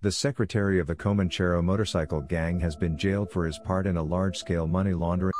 The secretary of the Comanchero motorcycle gang has been jailed for his part in a large scale money laundering.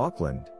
Auckland,